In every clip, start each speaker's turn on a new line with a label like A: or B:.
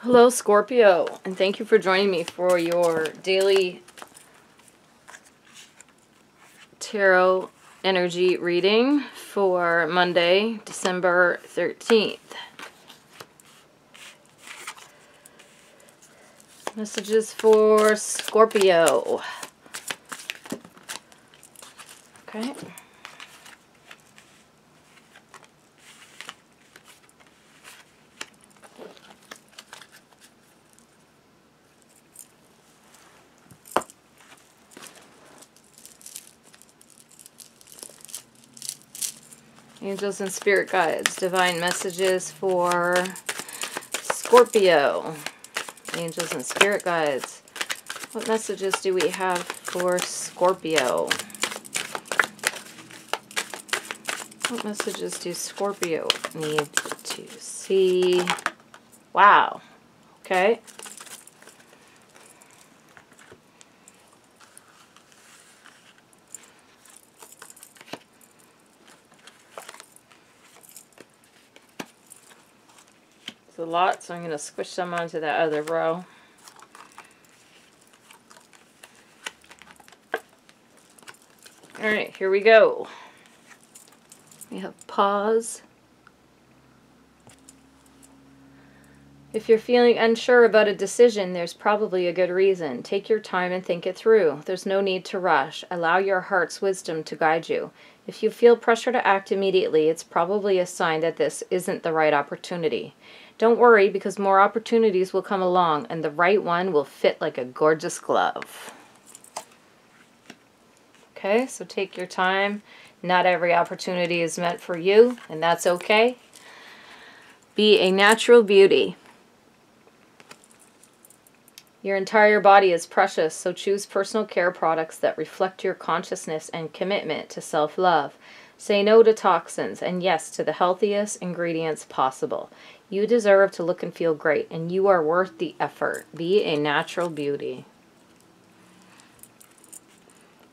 A: Hello, Scorpio, and thank you for joining me for your daily tarot energy reading for Monday, December 13th. Messages for Scorpio. Okay. Angels and spirit guides, divine messages for Scorpio. Angels and spirit guides. What messages do we have for Scorpio? What messages do Scorpio need to see? Wow. Okay. It's a lot, so I'm going to squish some onto that other row. Alright, here we go. We have pause. If you're feeling unsure about a decision, there's probably a good reason. Take your time and think it through. There's no need to rush. Allow your heart's wisdom to guide you. If you feel pressure to act immediately, it's probably a sign that this isn't the right opportunity. Don't worry because more opportunities will come along and the right one will fit like a gorgeous glove. Okay, so take your time. Not every opportunity is meant for you, and that's okay. Be a natural beauty. Your entire body is precious, so choose personal care products that reflect your consciousness and commitment to self-love. Say no to toxins and yes to the healthiest ingredients possible. You deserve to look and feel great, and you are worth the effort. Be a natural beauty.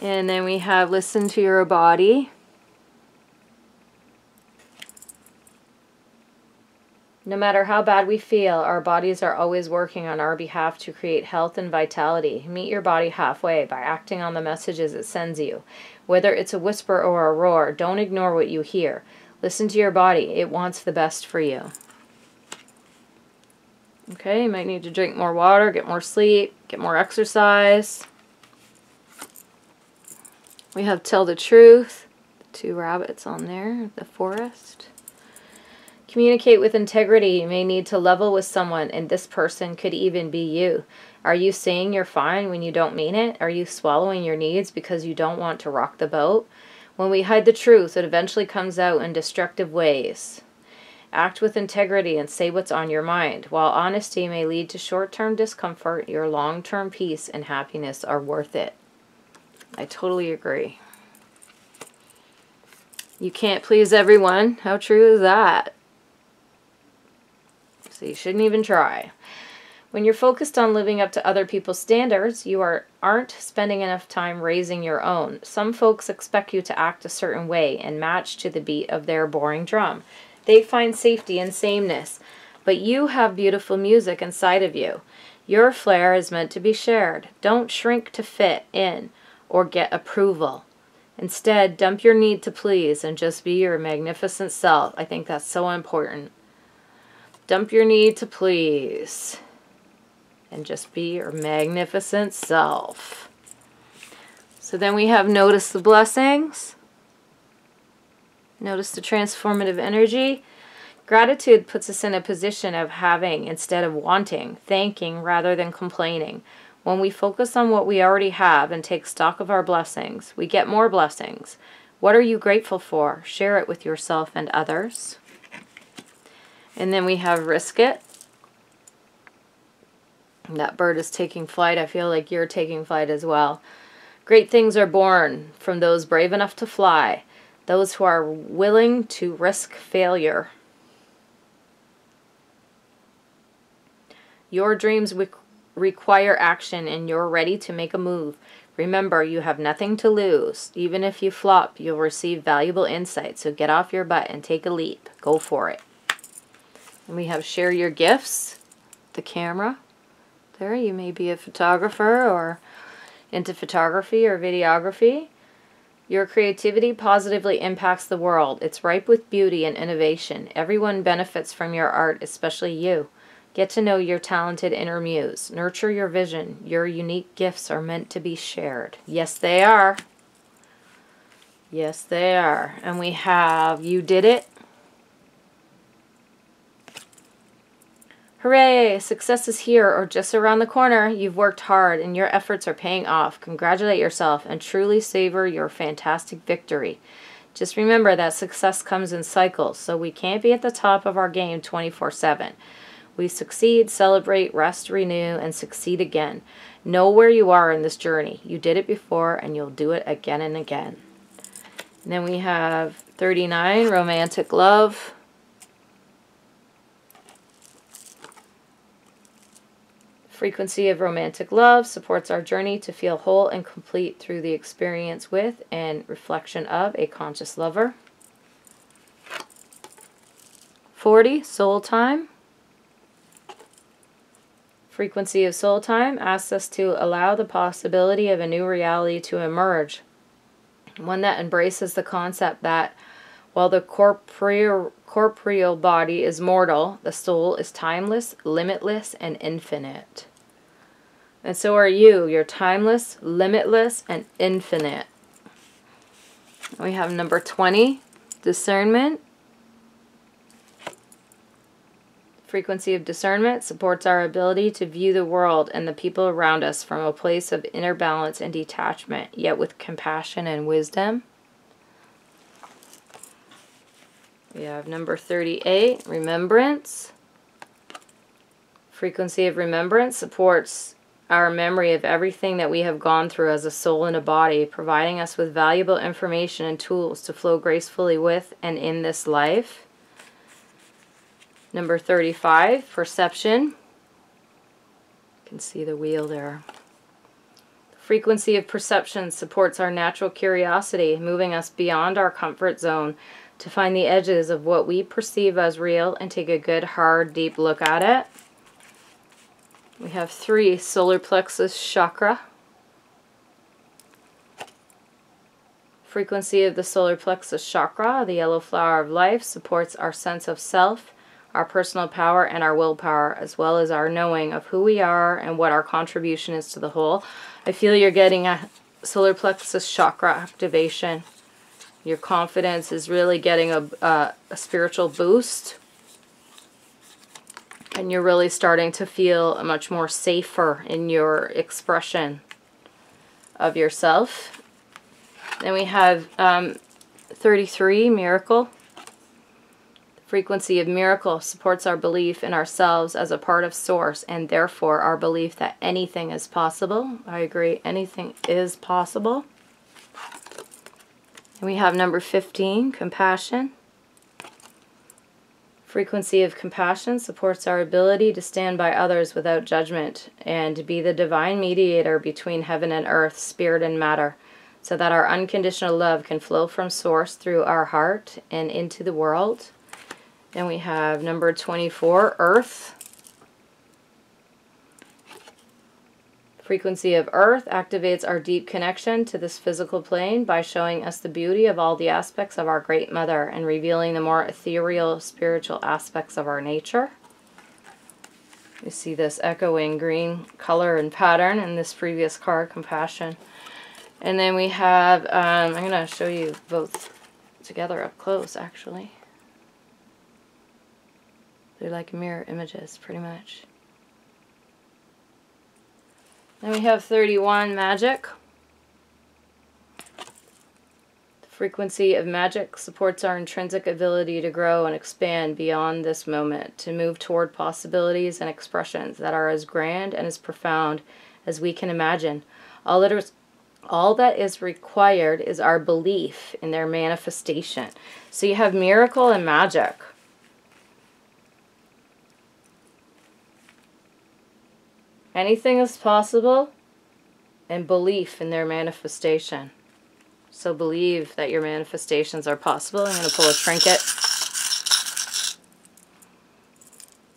A: And then we have listen to your body. No matter how bad we feel, our bodies are always working on our behalf to create health and vitality. Meet your body halfway by acting on the messages it sends you. Whether it's a whisper or a roar, don't ignore what you hear. Listen to your body. It wants the best for you. Okay, you might need to drink more water, get more sleep, get more exercise. We have Tell the Truth, two rabbits on there, the forest. Communicate with integrity. You may need to level with someone, and this person could even be you. Are you saying you're fine when you don't mean it? Are you swallowing your needs because you don't want to rock the boat? When we hide the truth, it eventually comes out in destructive ways. Act with integrity and say what's on your mind. While honesty may lead to short-term discomfort, your long-term peace and happiness are worth it. I totally agree. You can't please everyone. How true is that? So you shouldn't even try. When you're focused on living up to other people's standards, you are, aren't spending enough time raising your own. Some folks expect you to act a certain way and match to the beat of their boring drum. They find safety in sameness, but you have beautiful music inside of you. Your flair is meant to be shared. Don't shrink to fit in or get approval. Instead, dump your need to please and just be your magnificent self. I think that's so important. Dump your need to please and just be your magnificent self. So then we have notice the blessings. Notice the transformative energy. Gratitude puts us in a position of having instead of wanting, thanking rather than complaining. When we focus on what we already have and take stock of our blessings, we get more blessings. What are you grateful for? Share it with yourself and others. And then we have risk it. That bird is taking flight. I feel like you're taking flight as well. Great things are born from those brave enough to fly, those who are willing to risk failure. Your dreams require action and you're ready to make a move. Remember, you have nothing to lose. Even if you flop, you'll receive valuable insight. So get off your butt and take a leap. Go for it. And we have share your gifts, the camera. There, you may be a photographer or into photography or videography. Your creativity positively impacts the world. It's ripe with beauty and innovation. Everyone benefits from your art, especially you. Get to know your talented inner muse. Nurture your vision. Your unique gifts are meant to be shared. Yes, they are. Yes, they are. And we have You Did It. Hooray! Success is here or just around the corner. You've worked hard and your efforts are paying off. Congratulate yourself and truly savor your fantastic victory. Just remember that success comes in cycles, so we can't be at the top of our game 24 7. We succeed, celebrate, rest, renew, and succeed again. Know where you are in this journey. You did it before and you'll do it again and again. And then we have 39, romantic love. Frequency of romantic love supports our journey to feel whole and complete through the experience with and reflection of a conscious lover. 40, soul time. Frequency of soul time asks us to allow the possibility of a new reality to emerge, one that embraces the concept that while the corporeal, corporeal body is mortal, the soul is timeless, limitless, and infinite. And so are you. You're timeless, limitless, and infinite. We have number 20, discernment. frequency of discernment supports our ability to view the world and the people around us from a place of inner balance and detachment, yet with compassion and wisdom. We have number 38, remembrance. Frequency of remembrance supports our memory of everything that we have gone through as a soul and a body, providing us with valuable information and tools to flow gracefully with and in this life. Number 35, perception. You can see the wheel there. The frequency of perception supports our natural curiosity, moving us beyond our comfort zone to find the edges of what we perceive as real and take a good, hard, deep look at it. We have three, solar plexus chakra. Frequency of the solar plexus chakra, the yellow flower of life, supports our sense of self our personal power and our willpower, as well as our knowing of who we are and what our contribution is to the whole. I feel you're getting a solar plexus chakra activation. Your confidence is really getting a, a, a spiritual boost. And you're really starting to feel much more safer in your expression of yourself. Then we have um, 33, Miracle frequency of miracle supports our belief in ourselves as a part of Source and therefore our belief that anything is possible. I agree, anything is possible. And we have number 15, compassion. Frequency of compassion supports our ability to stand by others without judgment and be the divine mediator between heaven and earth, spirit and matter, so that our unconditional love can flow from Source through our heart and into the world. Then we have number 24, Earth. Frequency of Earth activates our deep connection to this physical plane by showing us the beauty of all the aspects of our Great Mother and revealing the more ethereal, spiritual aspects of our nature. You see this echoing green color and pattern in this previous card, Compassion. And then we have, um, I'm going to show you both together up close, actually. They're like mirror images, pretty much. Then we have 31 magic. The frequency of magic supports our intrinsic ability to grow and expand beyond this moment, to move toward possibilities and expressions that are as grand and as profound as we can imagine. All that is, all that is required is our belief in their manifestation. So you have miracle and magic. Anything is possible and belief in their manifestation. So believe that your manifestations are possible. I'm going to pull a trinket.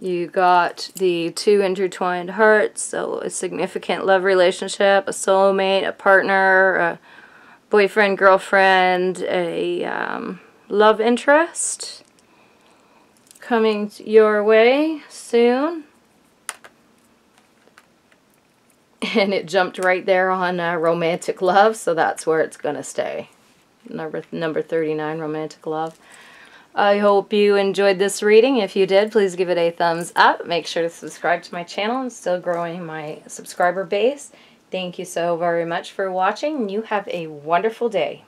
A: You got the two intertwined hearts, so a significant love relationship, a soulmate, a partner, a boyfriend, girlfriend, a um, love interest coming your way soon. And it jumped right there on uh, romantic love, so that's where it's going to stay. Number, number 39, romantic love. I hope you enjoyed this reading. If you did, please give it a thumbs up. Make sure to subscribe to my channel. I'm still growing my subscriber base. Thank you so very much for watching. You have a wonderful day.